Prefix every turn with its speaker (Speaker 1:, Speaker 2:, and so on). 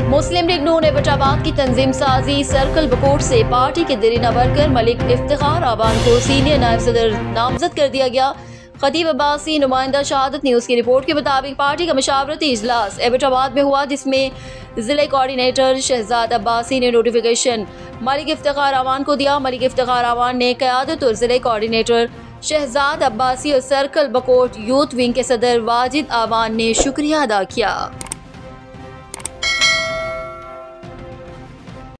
Speaker 1: मुस्लिम league नून एबटाबाद की तंजीम साजी circle Bakot से पार्टी के दरीना बरकर मलिक इफ्तार आबान को सीनियर नायब सदर नामजद कर दिया गया। खतीब अब्बासी नुमाइंदा शहादत न्यूज़ की रिपोर्ट के मुताबिक पार्टी का मशावरती इजलास एबटाबाद में हुआ, जिसमें ज़िले कोऑर्डिनेटर शहजाद अब्बासी ने नोटिफिकेशन मलिक इफ्तार आवान को दिया। मलिक इफ्तार आवान ने क्यादत और ज़िले कोऑर्डिनेटर शहजाद अब्बासी और सर्कल बकोट यूथ विंग के सदर वाजिद आवान ने शुक्रिया अदा किया।